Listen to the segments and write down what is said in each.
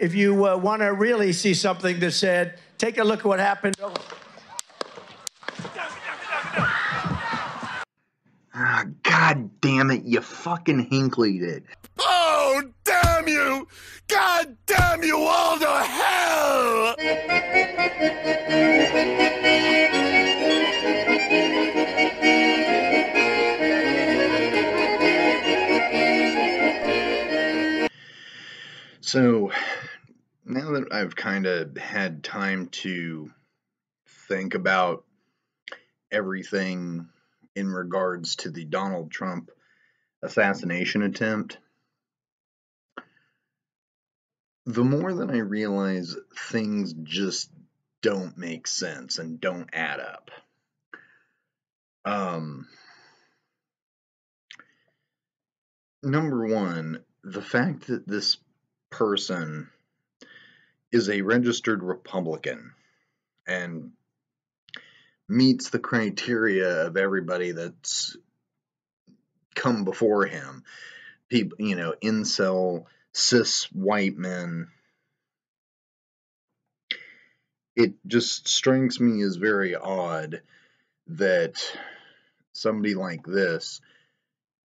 If you uh, want to really see something that said, take a look at what happened. Ah, God damn it, you fucking Hinkleyed did. Oh, damn you! God damn you all to hell! So, now that I've kind of had time to think about everything in regards to the Donald Trump assassination attempt, the more that I realize things just don't make sense and don't add up. Um, number one, the fact that this person is a registered Republican and meets the criteria of everybody that's come before him. People, you know, incel, cis white men. It just strikes me as very odd that somebody like this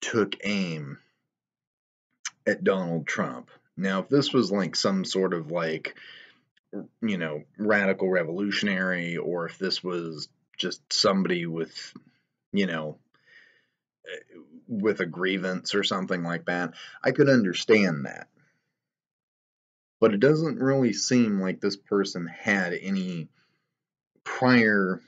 took aim at Donald Trump. Now, if this was like some sort of like, you know, radical revolutionary, or if this was just somebody with, you know, with a grievance or something like that, I could understand that. But it doesn't really seem like this person had any prior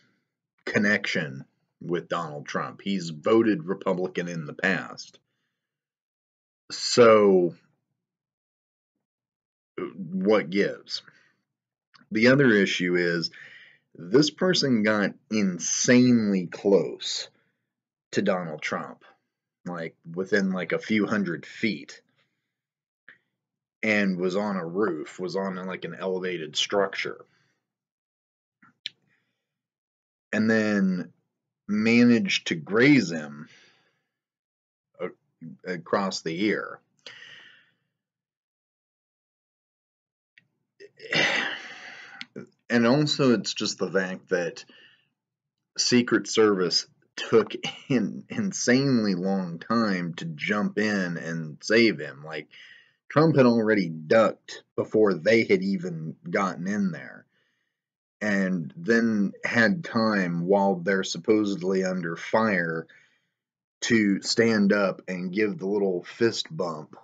connection with Donald Trump. He's voted Republican in the past. So, what gives? The other issue is this person got insanely close to Donald Trump, like within like a few hundred feet, and was on a roof, was on like an elevated structure, and then managed to graze him uh, across the ear. And also, it's just the fact that Secret Service took an insanely long time to jump in and save him. Like, Trump had already ducked before they had even gotten in there. And then had time while they're supposedly under fire to stand up and give the little fist bump,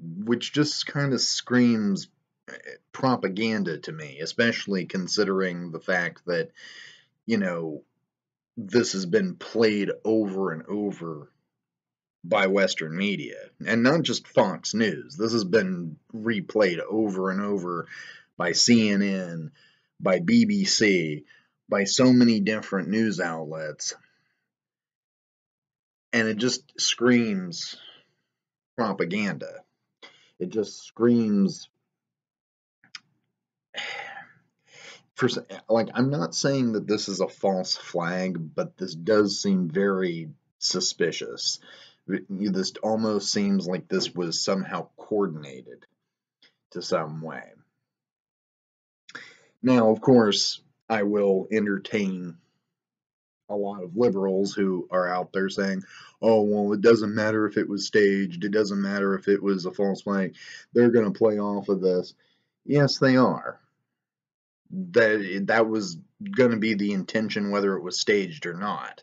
which just kind of screams eh, propaganda to me, especially considering the fact that, you know, this has been played over and over by Western media, and not just Fox News. This has been replayed over and over by CNN, by BBC, by so many different news outlets. And it just screams propaganda. It just screams for like I'm not saying that this is a false flag, but this does seem very suspicious. This almost seems like this was somehow coordinated to some way. Now, of course, I will entertain a lot of liberals who are out there saying, oh, well, it doesn't matter if it was staged, it doesn't matter if it was a false flag, they're going to play off of this. Yes, they are. That that was going to be the intention whether it was staged or not.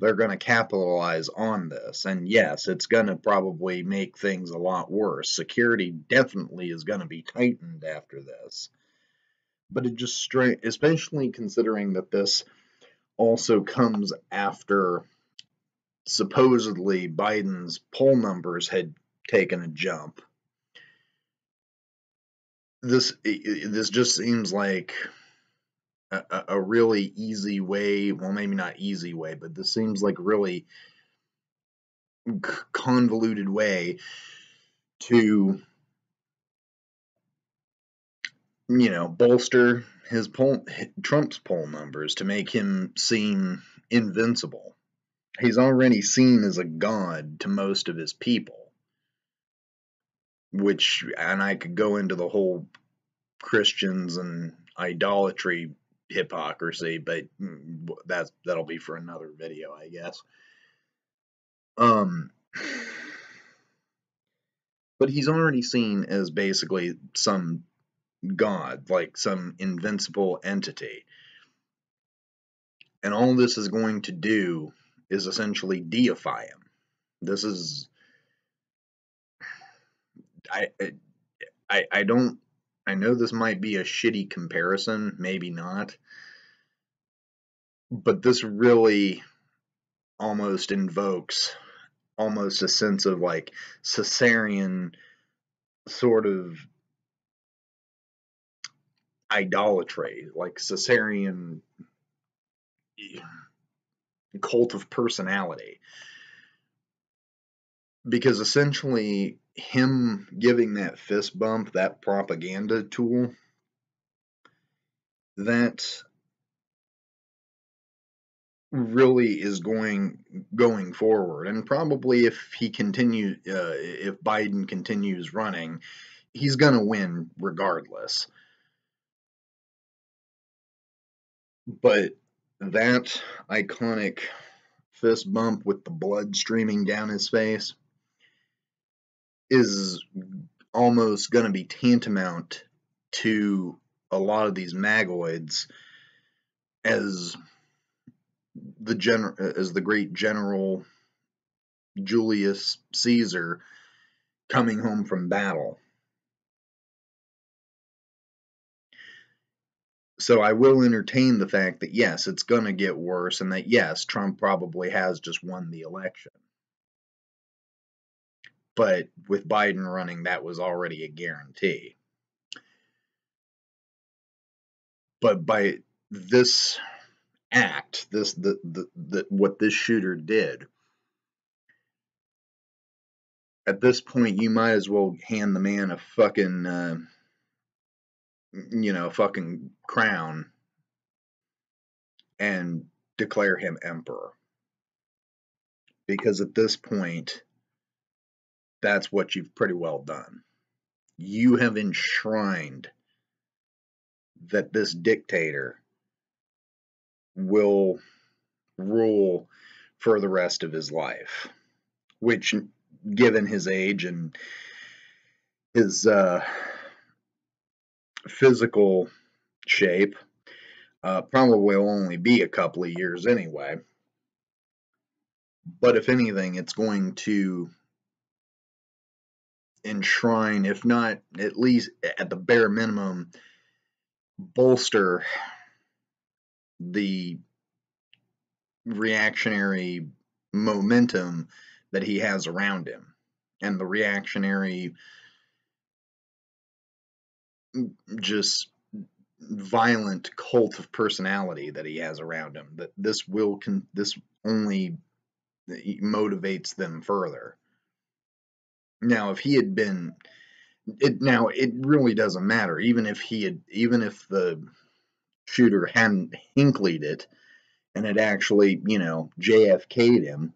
They're going to capitalize on this and yes it's going to probably make things a lot worse. Security definitely is going to be tightened after this. But it just straight especially considering that this also comes after supposedly biden's poll numbers had taken a jump. This this just seems like a, a really easy way well maybe not easy way but this seems like really convoluted way to you know bolster his poll Trump's poll numbers to make him seem invincible he's already seen as a god to most of his people which and I could go into the whole Christians and idolatry hypocrisy, but that's that'll be for another video, I guess. Um but he's already seen as basically some god, like some invincible entity. And all this is going to do is essentially deify him. This is I I I don't I know this might be a shitty comparison, maybe not. But this really almost invokes almost a sense of like Caesarean sort of idolatry, like Caesarian cult of personality. Because essentially, him giving that fist bump, that propaganda tool, that really is going going forward and probably if he continues uh, if Biden continues running he's going to win regardless but that iconic fist bump with the blood streaming down his face is almost going to be tantamount to a lot of these magoids as the general as the great general Julius Caesar coming home from battle. So I will entertain the fact that yes, it's going to get worse and that yes, Trump probably has just won the election. But with Biden running, that was already a guarantee. But by this act, this the, the, the what this shooter did. At this point, you might as well hand the man a fucking, uh, you know, fucking crown and declare him emperor. Because at this point, that's what you've pretty well done. You have enshrined that this dictator will rule for the rest of his life, which, given his age and his uh, physical shape, uh, probably will only be a couple of years anyway. But if anything, it's going to enshrine, if not at least at the bare minimum, bolster the reactionary momentum that he has around him and the reactionary just violent cult of personality that he has around him that this will con- this only motivates them further now if he had been it now it really doesn't matter even if he had even if the shooter hadn't Hinkleyed it and had actually, you know, JFK'd him,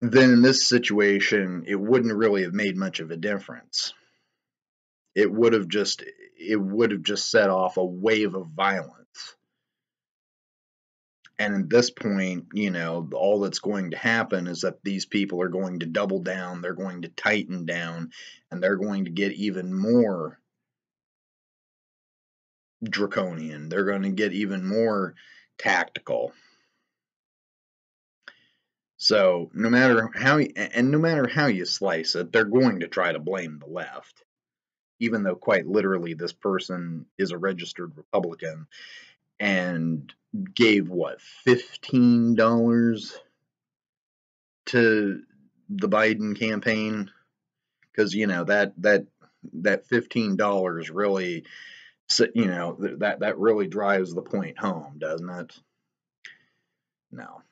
then in this situation, it wouldn't really have made much of a difference. It would have just it would have just set off a wave of violence. And at this point, you know, all that's going to happen is that these people are going to double down, they're going to tighten down, and they're going to get even more draconian. They're going to get even more tactical. So no matter how and no matter how you slice it, they're going to try to blame the left. Even though quite literally this person is a registered Republican and gave what $15 to the Biden campaign cuz you know that that that $15 really you know that that really drives the point home, doesn't it? No,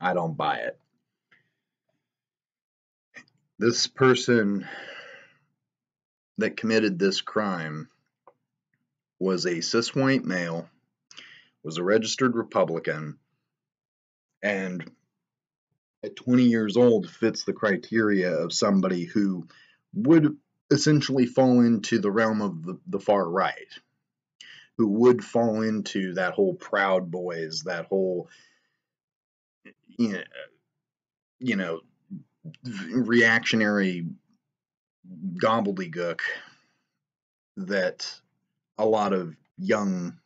I don't buy it. This person that committed this crime was a cis white male, was a registered Republican, and at 20 years old fits the criteria of somebody who would essentially fall into the realm of the, the far right, who would fall into that whole Proud Boys, that whole, you know, you know reactionary gobbledygook that a lot of young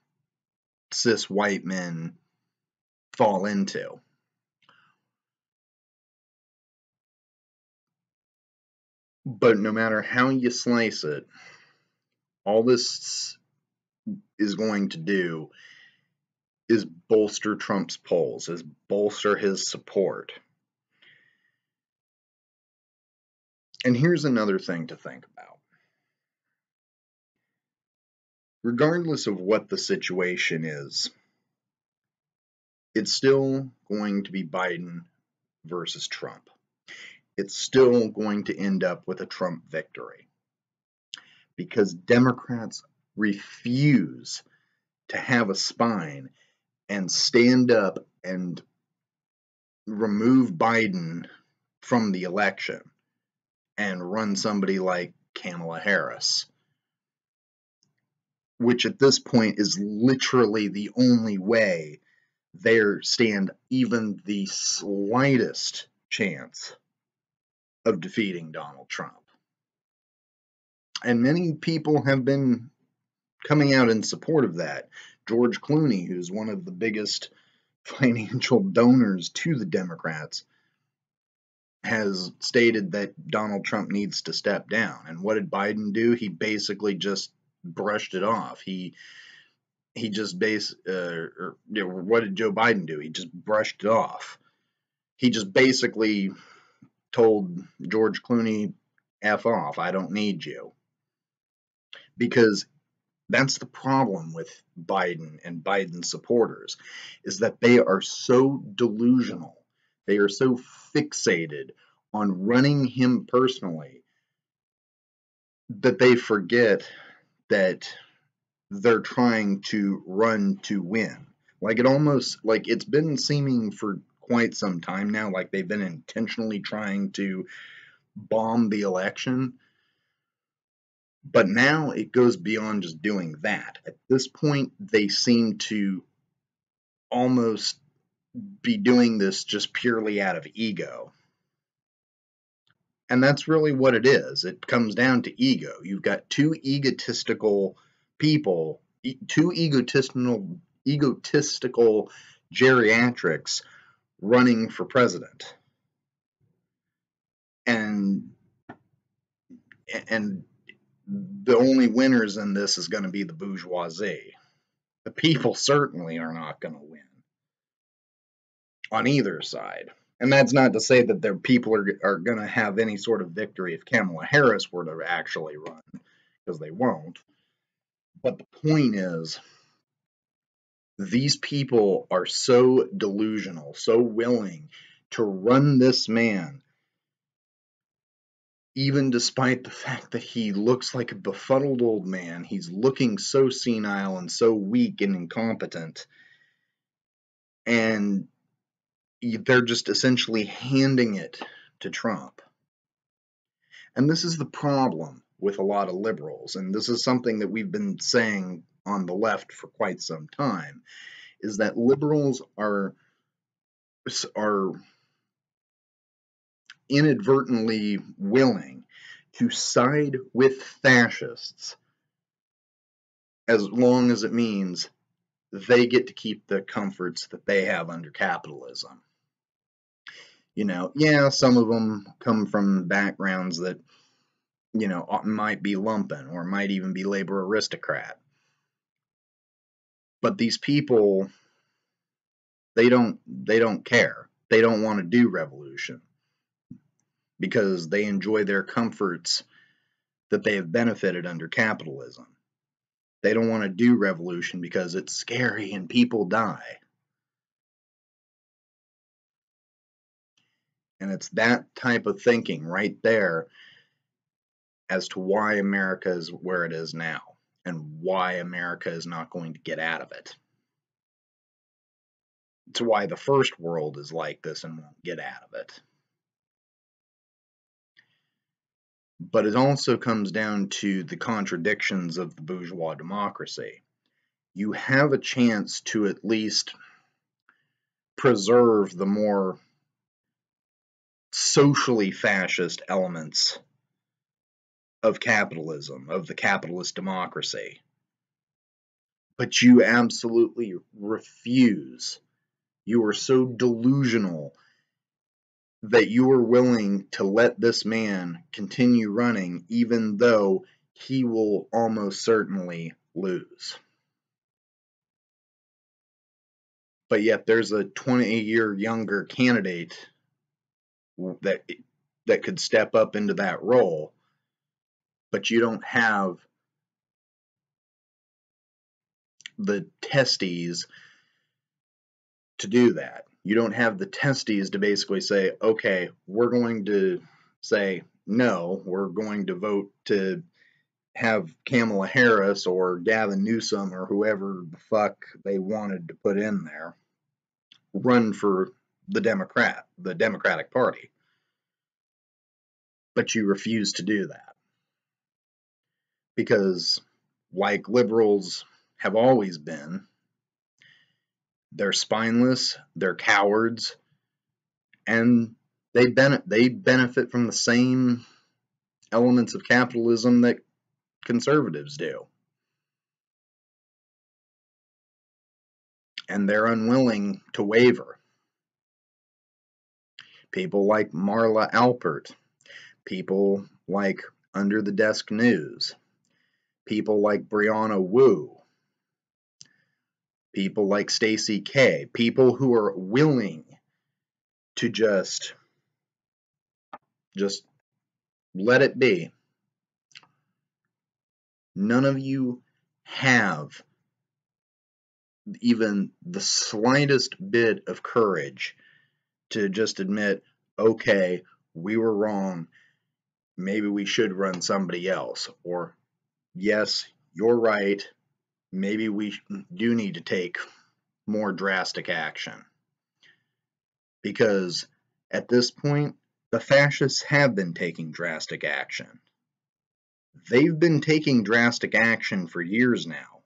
cis white men fall into. But no matter how you slice it, all this is going to do is bolster Trump's polls, is bolster his support. And here's another thing to think about. Regardless of what the situation is, it's still going to be Biden versus Trump. It's still going to end up with a Trump victory. Because Democrats refuse to have a spine and stand up and remove Biden from the election and run somebody like Kamala Harris, which at this point is literally the only way there stand even the slightest chance of defeating Donald Trump. And many people have been coming out in support of that. George Clooney, who's one of the biggest financial donors to the Democrats, has stated that Donald Trump needs to step down. And what did Biden do? He basically just brushed it off. He he just base uh, or you know, what did Joe Biden do? He just brushed it off. He just basically told George Clooney, F off, I don't need you. Because that's the problem with Biden and Biden supporters is that they are so delusional. They are so fixated on running him personally that they forget that they're trying to run to win. Like it almost like it's been seeming for quite some time now, like they've been intentionally trying to bomb the election. But now it goes beyond just doing that. At this point, they seem to almost be doing this just purely out of ego. And that's really what it is. It comes down to ego. You've got two egotistical people, two egotistical egotistical geriatrics running for president. And and the only winners in this is going to be the bourgeoisie. The people certainly are not going to win on either side. And that's not to say that their people are, are going to have any sort of victory if Kamala Harris were to actually run, because they won't. But the point is, these people are so delusional, so willing to run this man, even despite the fact that he looks like a befuddled old man. He's looking so senile and so weak and incompetent. And they're just essentially handing it to Trump. And this is the problem with a lot of liberals. And this is something that we've been saying on the left for quite some time is that liberals are are inadvertently willing to side with fascists as long as it means they get to keep the comforts that they have under capitalism. You know, yeah, some of them come from backgrounds that, you know, might be lumpen or might even be labor aristocrat. But these people, they don't they don't care. They don't want to do revolution because they enjoy their comforts that they have benefited under capitalism. They don't want to do revolution because it's scary and people die. And it's that type of thinking right there as to why America is where it is now and why America is not going to get out of it. It's why the first world is like this and won't get out of it. But it also comes down to the contradictions of the bourgeois democracy. You have a chance to at least preserve the more socially fascist elements of capitalism, of the capitalist democracy. But you absolutely refuse. You are so delusional that you are willing to let this man continue running even though he will almost certainly lose. But yet there's a 20 year younger candidate that that could step up into that role but you don't have the testes to do that. You don't have the testes to basically say, okay, we're going to say no, we're going to vote to have Kamala Harris or Gavin Newsom or whoever the fuck they wanted to put in there run for the Democrat, the Democratic Party. But you refuse to do that because, like liberals have always been, they're spineless, they're cowards, and they, ben- they benefit from the same elements of capitalism that conservatives do. And they're unwilling to waver. People like Marla Alpert, people like Under the Desk News, people like Brianna Wu, people like Stacey K, people who are willing to just just let it be. None of you have even the slightest bit of courage to just admit, okay, we were wrong. Maybe we should run somebody else. Or yes, you're right. Maybe we do need to take more drastic action. Because at this point, the fascists have been taking drastic action. They've been taking drastic action for years now.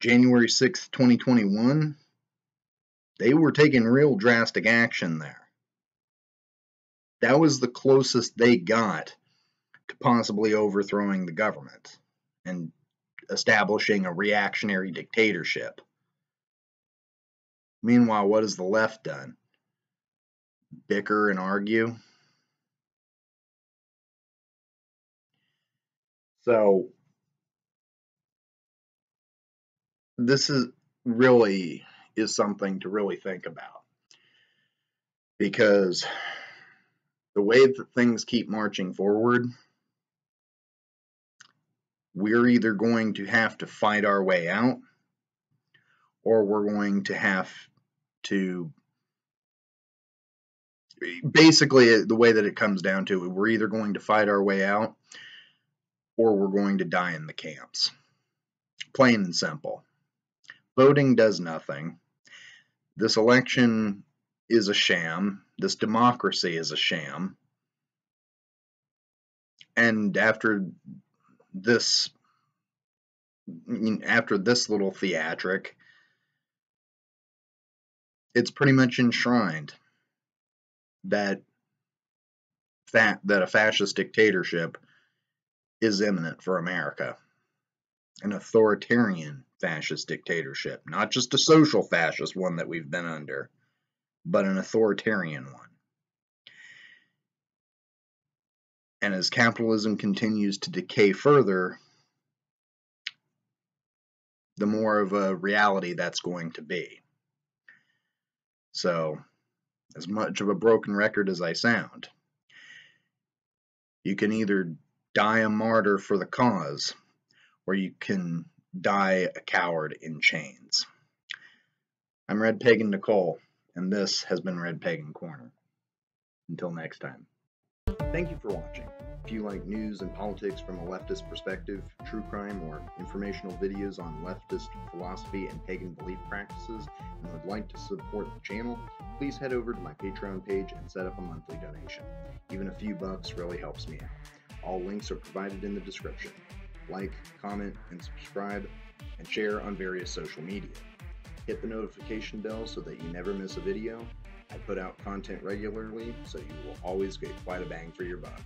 January 6th, 2021, they were taking real drastic action there. That was the closest they got to possibly overthrowing the government and establishing a reactionary dictatorship. Meanwhile, what has the left done? Bicker and argue? So, this is really is something to really think about. Because the way that things keep marching forward we're either going to have to fight our way out or we're going to have to basically the way that it comes down to it we're either going to fight our way out or we're going to die in the camps. Plain and simple. Voting does nothing this election is a sham. This democracy is a sham. And after this after this little theatric it's pretty much enshrined that that that a fascist dictatorship is imminent for America. An authoritarian fascist dictatorship not just a social fascist one that we've been under but an authoritarian one And as capitalism continues to decay further, the more of a reality that's going to be. So, as much of a broken record as I sound, you can either die a martyr for the cause, or you can die a coward in chains. I'm Red Pagan Nicole, and this has been Red Pagan Corner. Until next time. Thank you for watching. If you like news and politics from a leftist perspective, true crime, or informational videos on leftist philosophy and pagan belief practices, and would like to support the channel, please head over to my Patreon page and set up a monthly donation. Even a few bucks really helps me out. All links are provided in the description like, comment, and subscribe, and share on various social media. Hit the notification bell so that you never miss a video. I put out content regularly, so you will always get quite a bang for your buck.